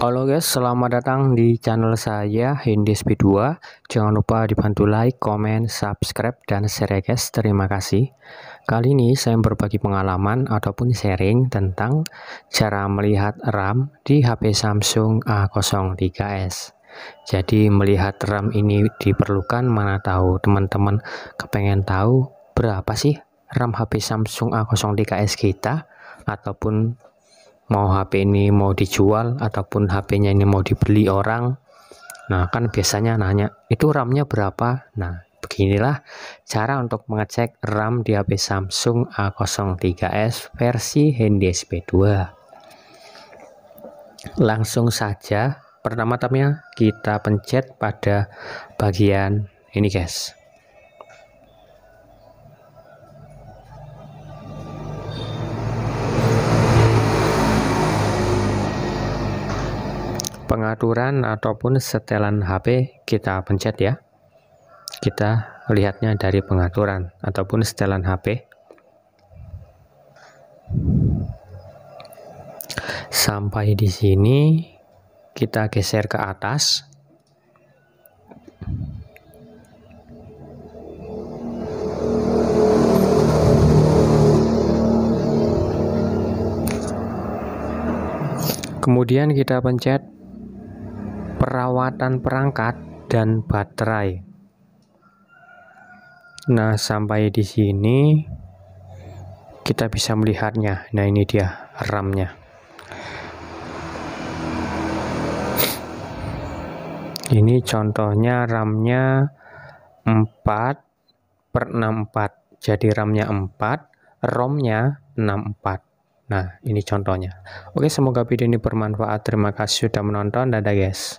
Halo guys, selamat datang di channel saya Hindis B2. Jangan lupa dibantu like, comment, subscribe, dan share ya guys. Terima kasih. Kali ini saya berbagi pengalaman ataupun sharing tentang cara melihat RAM di HP Samsung A03s. Jadi melihat RAM ini diperlukan mana tahu teman-teman kepengen tahu berapa sih RAM HP Samsung A03s kita ataupun mau HP ini mau dijual ataupun HP-nya ini mau dibeli orang. Nah kan biasanya nanya itu RAM-nya berapa? Nah beginilah cara untuk mengecek RAM di HP Samsung A03s versi handy SP2 langsung saja pertama-tama kita pencet pada bagian ini guys pengaturan ataupun setelan HP kita pencet ya. Kita lihatnya dari pengaturan ataupun setelan HP sampai di sini kita geser ke atas. Kemudian kita pencet perawatan perangkat dan baterai. Nah, sampai di sini kita bisa melihatnya. Nah, ini dia RAM-nya. Ini contohnya RAM-nya 4 per 64. Jadi RAM-nya 4, ROM-nya 64. Nah, ini contohnya. Oke, semoga video ini bermanfaat. Terima kasih sudah menonton. Dadah, guys.